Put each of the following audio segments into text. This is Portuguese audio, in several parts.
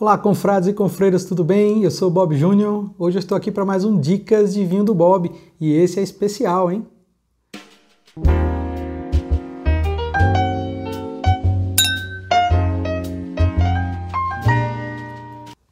Olá, confrades e confreiras, tudo bem? Eu sou Bob Júnior. Hoje eu estou aqui para mais um Dicas de Vinho do Bob e esse é especial, hein?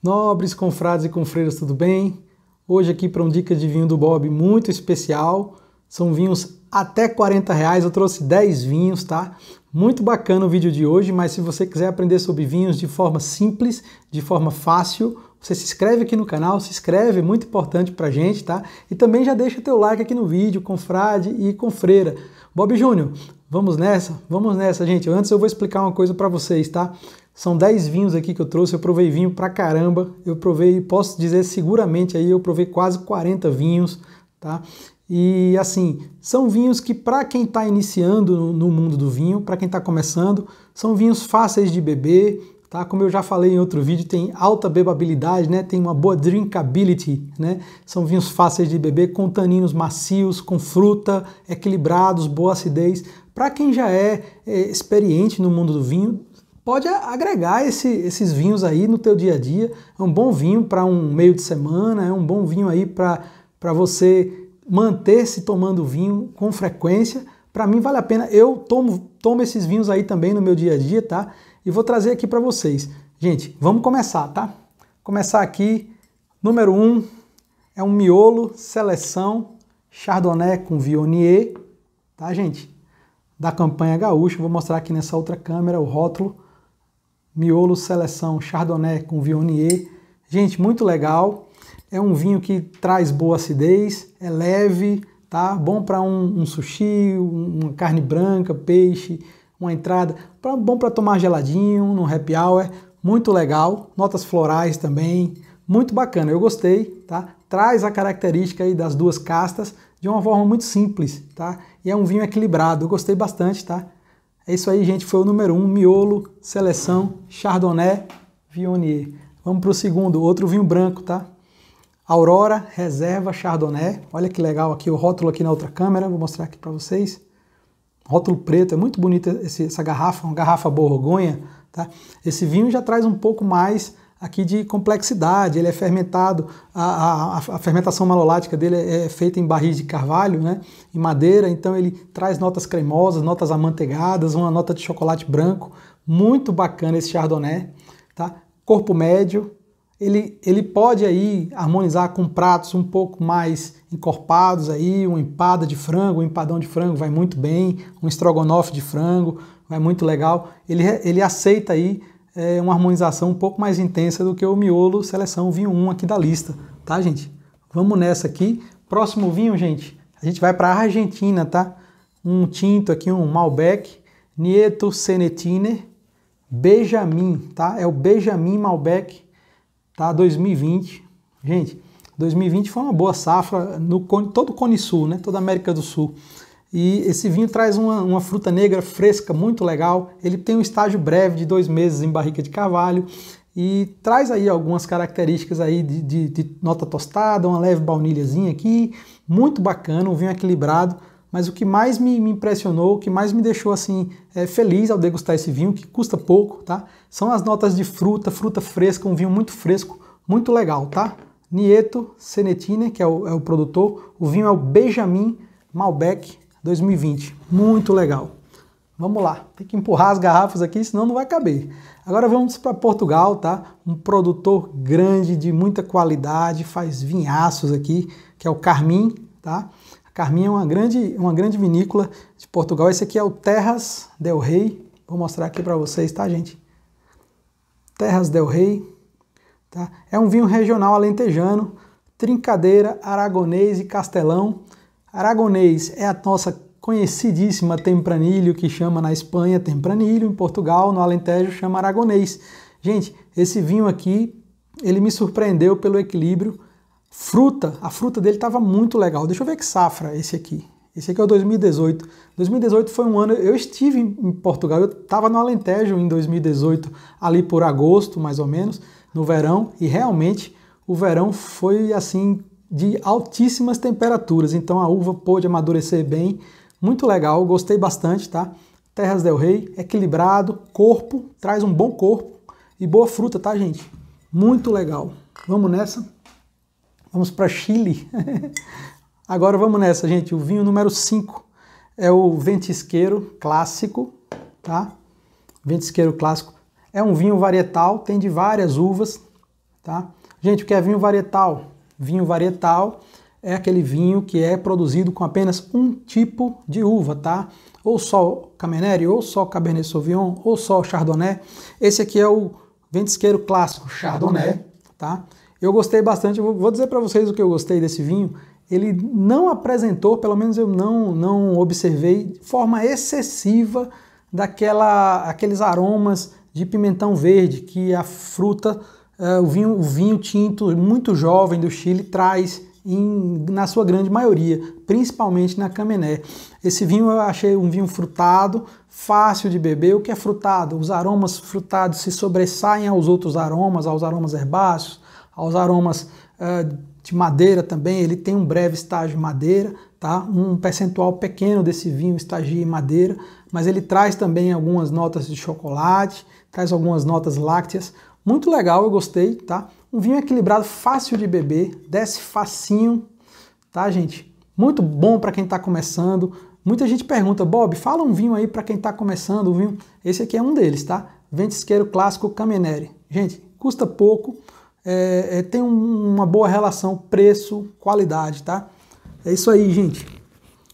Nobres confrades e confreiras, tudo bem? Hoje aqui para um Dicas de Vinho do Bob muito especial. São vinhos até 40 reais. Eu trouxe 10 vinhos, tá? Muito bacana o vídeo de hoje, mas se você quiser aprender sobre vinhos de forma simples, de forma fácil, você se inscreve aqui no canal, se inscreve, é muito importante pra gente, tá? E também já deixa teu like aqui no vídeo, com frade e com freira. Bob Júnior, vamos nessa? Vamos nessa, gente. Antes eu vou explicar uma coisa para vocês, tá? São 10 vinhos aqui que eu trouxe, eu provei vinho pra caramba. Eu provei, posso dizer seguramente aí, eu provei quase 40 vinhos, tá? E assim, são vinhos que para quem está iniciando no mundo do vinho, para quem está começando, são vinhos fáceis de beber, tá? Como eu já falei em outro vídeo, tem alta bebabilidade, né? Tem uma boa drinkability, né? São vinhos fáceis de beber, com taninos macios, com fruta, equilibrados, boa acidez. Para quem já é, é, experiente no mundo do vinho, pode agregar esse, esses vinhos aí no teu dia a dia. É um bom vinho para um meio de semana, é um bom vinho aí para você manter-se tomando vinho com frequência, para mim vale a pena. Eu tomo, tomo esses vinhos aí também no meu dia a dia, tá? E vou trazer aqui para vocês. Gente, vamos começar, tá? Começar aqui, número 1 um, é um miolo seleção Chardonnay com Viognier, tá, gente? Da campanha gaúcha. Vou mostrar aqui nessa outra câmera o rótulo. Miolo seleção Chardonnay com Viognier. Gente, muito legal. É um vinho que traz boa acidez, é leve, tá? Bom para um, um, sushi, uma carne branca, peixe, uma entrada. Pra, bom para tomar geladinho, no happy hour. Muito legal. Notas florais também. Muito bacana, eu gostei, tá? Traz a característica aí das duas castas de uma forma muito simples, tá? E é um vinho equilibrado, eu gostei bastante, tá? É isso aí, gente, foi o número um, Miolo, Seleção, Chardonnay, Viognier. Vamos para o segundo, outro vinho branco, tá? Aurora Reserva Chardonnay. Olha que legal aqui o rótulo aqui na outra câmera, vou mostrar aqui para vocês. Rótulo preto, é muito bonita essa garrafa, uma garrafa borgonha. Tá? Esse vinho já traz um pouco mais aqui de complexidade, ele é fermentado, a, a, a, fermentação malolática dele é feita em barris de carvalho, né, em madeira, então ele traz notas cremosas, notas amanteigadas, uma nota de chocolate branco, muito bacana esse Chardonnay, tá? Corpo médio, ele, ele pode aí harmonizar com pratos um pouco mais encorpados aí, uma empada de frango, um empadão de frango vai muito bem, um estrogonofe de frango vai muito legal. Ele, ele aceita aí é, uma harmonização um pouco mais intensa do que o miolo seleção vinho 1 aqui da lista, tá gente? Vamos nessa aqui. Próximo vinho, gente, a gente vai para a Argentina, tá? Um tinto aqui, um Malbec, Nieto Senetiner, Benjamin, tá? É o Benjamin Malbec tá? 2020. Gente, 2020 foi uma boa safra no todo o Cone Sul, né? Toda a América do Sul. E esse vinho traz uma, uma, fruta negra fresca, muito legal. Ele tem um estágio breve de dois meses em barrica de carvalho e traz aí algumas características aí de, de, de nota tostada, uma leve baunilhazinha aqui, muito bacana, um vinho equilibrado. Mas o que mais me, me impressionou, o que mais me deixou assim é, feliz ao degustar esse vinho, que custa pouco, tá? São as notas de fruta, fruta fresca, um vinho muito fresco, muito legal, tá? Nieto Senetine, que é o, é o produtor, o vinho é o Benjamin Malbec 2020, muito legal. Vamos lá, tem que empurrar as garrafas aqui, senão não vai caber. Agora vamos para Portugal, tá? Um produtor grande, de muita qualidade, faz vinhaços aqui, que é o Carmin, tá? Carminha é uma grande, uma grande vinícola de Portugal. Esse aqui é o Terras del Rei. Vou mostrar aqui para vocês, tá, gente? Terras del Rei. Tá? É um vinho regional alentejano, trincadeira, aragonês e castelão. Aragonês é a nossa conhecidíssima tempranilho, que chama na Espanha tempranilho, em Portugal, no Alentejo, chama aragonês. Gente, esse vinho aqui, ele me surpreendeu pelo equilíbrio Fruta, a fruta dele estava muito legal. Deixa eu ver que safra esse aqui. Esse aqui é o 2018. 2018 foi um ano. Eu estive em Portugal, eu estava no Alentejo em 2018, ali por agosto, mais ou menos, no verão, e realmente o verão foi assim de altíssimas temperaturas. Então a uva pôde amadurecer bem. Muito legal, gostei bastante, tá? Terras del Rei, equilibrado, corpo, traz um bom corpo e boa fruta, tá, gente? Muito legal. Vamos nessa? Vamos para Chile. Agora vamos nessa, gente. O vinho número 5 é o Ventisqueiro Clássico, tá? Ventisqueiro Clássico. É um vinho varietal, tem de várias uvas, tá? Gente, o que é vinho varietal? Vinho varietal é aquele vinho que é produzido com apenas um tipo de uva, tá? Ou só Cabernet, ou só Cabernet Sauvignon, ou só Chardonnay. Esse aqui é o ventisqueiro clássico Chardonnay, tá? Eu gostei bastante, vou dizer para vocês o que eu gostei desse vinho. Ele não apresentou, pelo menos eu não, não observei, forma excessiva daquela aqueles aromas de pimentão verde que a fruta, uh, o, vinho, o vinho tinto muito jovem do Chile traz em, na sua grande maioria, principalmente na Camené. Esse vinho eu achei um vinho frutado, fácil de beber. O que é frutado? Os aromas frutados se sobressaem aos outros aromas, aos aromas herbáceos, aos aromas uh, de madeira também. Ele tem um breve estágio de madeira, tá? Um percentual pequeno desse vinho estagia em madeira, mas ele traz também algumas notas de chocolate, traz algumas notas lácteas. Muito legal, eu gostei, tá? Um vinho equilibrado, fácil de beber, desce facinho, tá, gente? Muito bom para quem está começando. Muita gente pergunta, Bob, fala um vinho aí para quem está começando. Um vinho, esse aqui é um deles, tá? Ventisqueiro Clássico Camineri. Gente, custa pouco, é, é, tem um, uma boa relação preço-qualidade, tá? É isso aí, gente.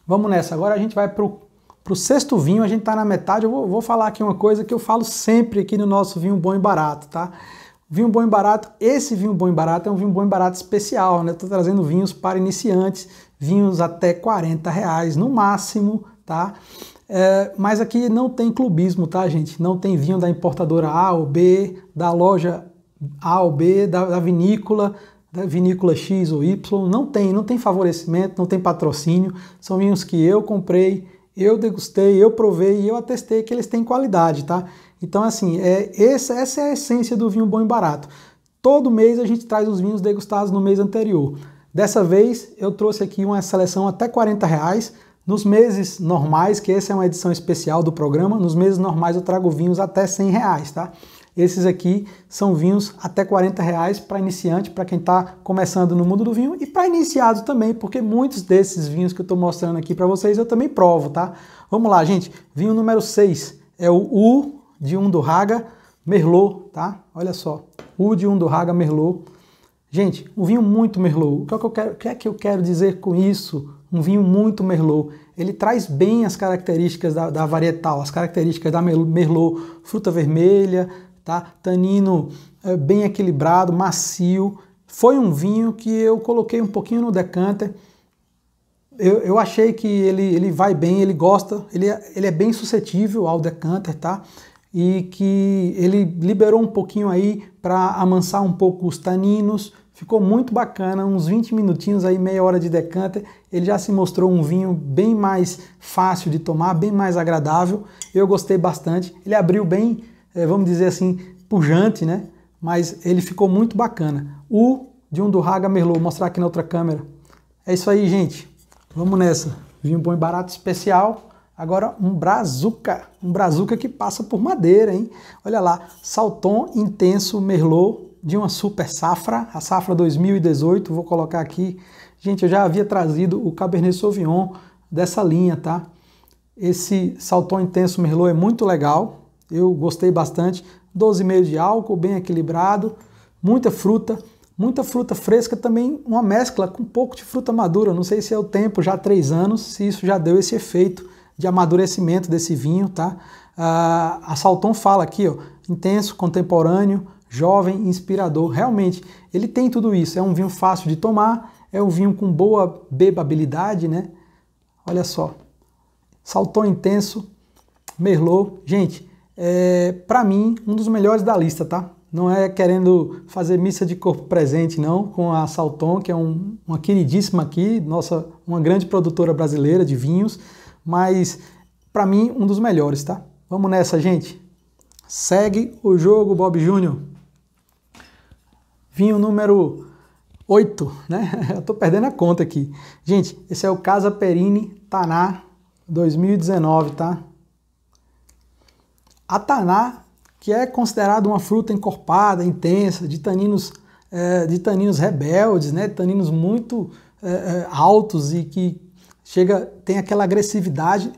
Vamos nessa. Agora a gente vai pro para o sexto vinho, a gente está na metade. Eu vou, vou, falar aqui uma coisa que eu falo sempre aqui no nosso vinho bom e barato, tá? Vinho bom e barato, esse vinho bom e barato é um vinho bom e barato especial, né? Estou trazendo vinhos para iniciantes, vinhos até 40 reais no máximo, tá? É, mas aqui não tem clubismo, tá, gente? Não tem vinho da importadora A ou B, da loja A ou B, da, da vinícola, da vinícola X ou Y. Não tem, não tem favorecimento, não tem patrocínio. São vinhos que eu comprei, eu degustei, eu provei e eu atestei que eles têm qualidade, tá? Então, assim, é, essa, essa é a essência do vinho bom e barato. Todo mês a gente traz os vinhos degustados no mês anterior. Dessa vez eu trouxe aqui uma seleção até 40 reais. Nos meses normais, que essa é uma edição especial do programa, nos meses normais eu trago vinhos até 100 reais, tá? Esses aqui são vinhos até 40 reais para iniciante, para quem está começando no mundo do vinho e para iniciado também, porque muitos desses vinhos que eu estou mostrando aqui para vocês eu também provo, tá? Vamos lá, gente. Vinho número 6 é o U de Undurraga Merlot, tá? Olha só, o de Undurraga Merlot. Gente, um vinho muito Merlot. O que, é que, eu quero, o que é que eu quero dizer com isso? Um vinho muito Merlot. Ele traz bem as características da, da varietal, as características da Merlot, fruta vermelha, tá? Tanino é, bem equilibrado, macio. Foi um vinho que eu coloquei um pouquinho no decanter. Eu, eu achei que ele, ele vai bem, ele gosta, ele, é, ele é bem suscetível ao decanter, tá? e que ele liberou um pouquinho aí para amansar um pouco os taninos. Ficou muito bacana, uns 20 minutinhos aí, meia hora de decanter. Ele já se mostrou um vinho bem mais fácil de tomar, bem mais agradável. Eu gostei bastante. Ele abriu bem, vamos dizer assim, pujante, né? Mas ele ficou muito bacana. O de um do Raga Merlot, mostrar aqui na outra câmera. É isso aí, gente. Vamos nessa. Vinho bom e barato especial Agora, um brazuca, um brazuca que passa por madeira, hein? Olha lá, Salton Intenso Merlot de uma super safra, a safra 2018, vou colocar aqui. Gente, eu já havia trazido o Cabernet Sauvignon dessa linha, tá? Esse Salton Intenso Merlot é muito legal, eu gostei bastante. 12,5 de álcool, bem equilibrado, muita fruta, muita fruta fresca também, uma mescla com um pouco de fruta madura. Não sei se é o tempo, já três anos, se isso já deu esse efeito de amadurecimento desse vinho, tá? Uh, a Salton fala aqui, ó, intenso, contemporâneo, jovem, inspirador. Realmente, ele tem tudo isso. É um vinho fácil de tomar, é um vinho com boa bebabilidade, né? Olha só. Salton intenso, Merlot. Gente, é, para mim, um dos melhores da lista, tá? Não é querendo fazer missa de corpo presente, não, com a Salton, que é um, uma queridíssima aqui, nossa, uma grande produtora brasileira de vinhos mas para mim um dos melhores, tá? Vamos nessa, gente. Segue o jogo, Bob Júnior. Vinho número 8, né? Eu tô perdendo a conta aqui. Gente, esse é o Casa Perini Taná 2019, tá? A Taná, que é considerado uma fruta encorpada, intensa, de taninos, é, de taninos rebeldes, né? taninos muito é, é, altos e que chega tem aquela agressividade.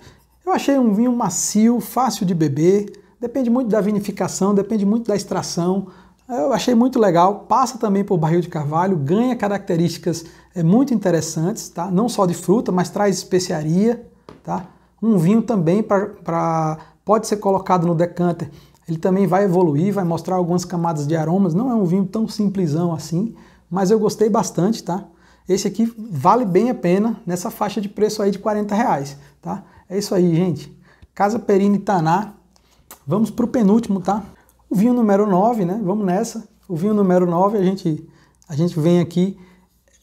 Eu achei um vinho macio, fácil de beber, depende muito da vinificação, depende muito da extração. Eu achei muito legal, passa também por barril de carvalho, ganha características é, muito interessantes, tá? não só de fruta, mas traz especiaria. Tá? Um vinho também para pode ser colocado no decanter ele também vai evoluir, vai mostrar algumas camadas de aromas. Não é um vinho tão simplesão assim, mas eu gostei bastante, tá? Esse aqui vale bem a pena nessa faixa de preço aí de 40 reais, tá? É isso aí, gente. Casa Perini Taná. Vamos para o penúltimo, tá? O vinho número 9, né? Vamos nessa. O vinho número 9, a gente, a gente vem aqui.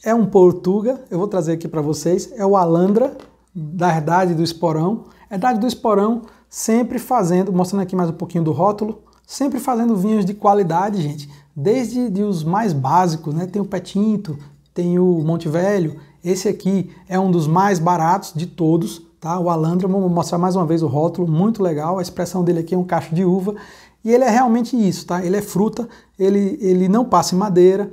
É um Portuga, eu vou trazer aqui para vocês. É o Alandra, da Herdade do Esporão. Herdade do Esporão sempre fazendo, mostrando aqui mais um pouquinho do rótulo, sempre fazendo vinhos de qualidade, gente, desde de os mais básicos, né? Tem o Petinto, tem o Monte Velho, esse aqui é um dos mais baratos de todos, tá? O Alandra, vou mostrar mais uma vez o rótulo, muito legal, a expressão dele aqui é um cacho de uva, e ele é realmente isso, tá? Ele é fruta, ele, ele não passa em madeira,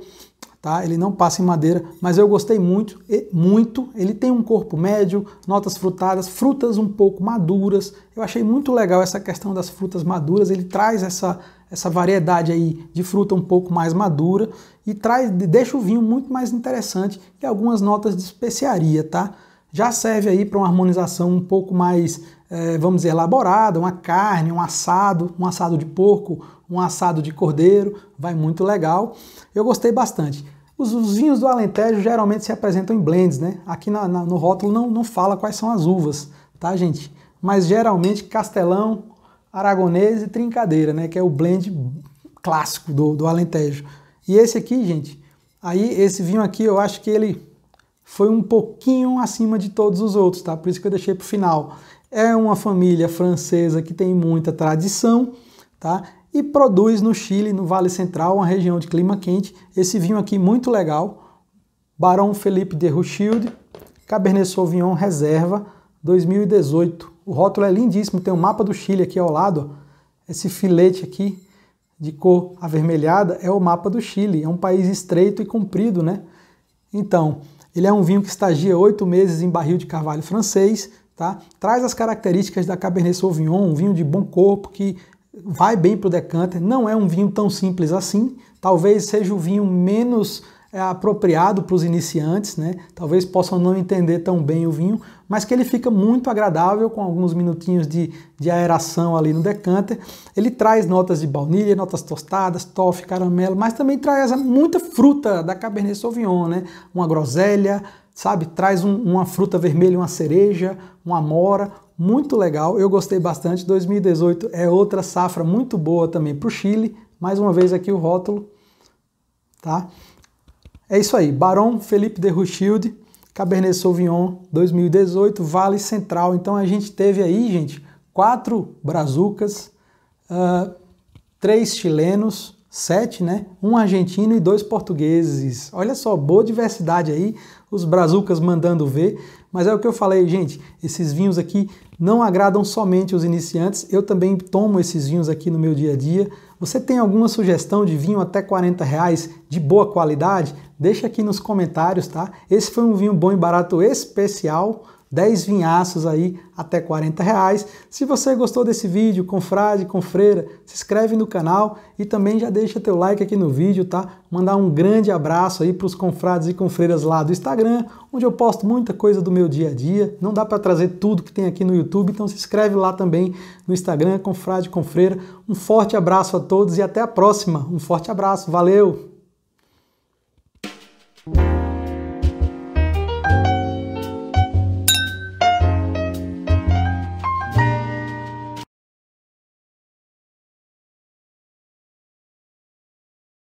tá? Ele não passa em madeira, mas eu gostei muito, muito. Ele tem um corpo médio, notas frutadas, frutas um pouco maduras. Eu achei muito legal essa questão das frutas maduras. Ele traz essa essa variedade aí de fruta um pouco mais madura e traz deixa o vinho muito mais interessante e algumas notas de especiaria, tá? Já serve aí para uma harmonização um pouco mais, é, vamos dizer, elaborada, uma carne, um assado, um assado de porco, um assado de cordeiro, vai muito legal. Eu gostei bastante. Os, os vinhos do Alentejo geralmente se apresentam em blends, né? Aqui na, na, no rótulo não, não fala quais são as uvas, tá, gente? Mas geralmente Castelão, Aragonês e Trincadeira, né? Que é o blend clássico do, do Alentejo. E esse aqui, gente, aí esse vinho aqui eu acho que ele foi um pouquinho acima de todos os outros, tá? Por isso que eu deixei para o final. É uma família francesa que tem muita tradição, tá? E produz no Chile, no Vale Central, uma região de clima quente. Esse vinho aqui muito legal, Barão Felipe de Rothschild, Cabernet Sauvignon Reserva 2018. O rótulo é lindíssimo, tem um mapa do Chile aqui ao lado. Esse filete aqui de cor avermelhada é o mapa do Chile. É um país estreito e comprido, né? Então, ele é um vinho que estagia oito meses em barril de carvalho francês, tá? Traz as características da Cabernet Sauvignon, um vinho de bom corpo que vai bem para o decanter, não é um vinho tão simples assim, talvez seja o vinho menos é, apropriado para os iniciantes, né? talvez possam não entender tão bem o vinho, mas que ele fica muito agradável com alguns minutinhos de, de aeração ali no decanter. Ele traz notas de baunilha, notas tostadas, toffee, caramelo, mas também traz muita fruta da Cabernet Sauvignon, né? uma groselha, sabe? Traz um, uma fruta vermelha, uma cereja, uma amora, muito legal, eu gostei bastante. 2018 é outra safra muito boa também para o Chile. Mais uma vez aqui o rótulo, tá? É isso aí, Barão Felipe de Rothschild, Cabernet Sauvignon 2018, Vale Central. Então a gente teve aí, gente, quatro brazucas, uh, três chilenos, sete, né? Um argentino e dois portugueses. Olha só, boa diversidade aí, os brazucas mandando ver. Mas é o que eu falei, gente, esses vinhos aqui não agradam somente os iniciantes, eu também tomo esses vinhos aqui no meu dia a dia. Você tem alguma sugestão de vinho até 40 reais de boa qualidade? Deixa aqui nos comentários, tá? Esse foi um vinho bom e barato especial 10 vinhaços aí até 40 reais. Se você gostou desse vídeo, confrade, confreira, se inscreve no canal e também já deixa teu like aqui no vídeo, tá? Mandar um grande abraço aí para os confrades e confreiras lá do Instagram, onde eu posto muita coisa do meu dia a dia. Não dá para trazer tudo que tem aqui no YouTube, então se inscreve lá também no Instagram, confrade, confreira. Um forte abraço a todos e até a próxima. Um forte abraço, valeu!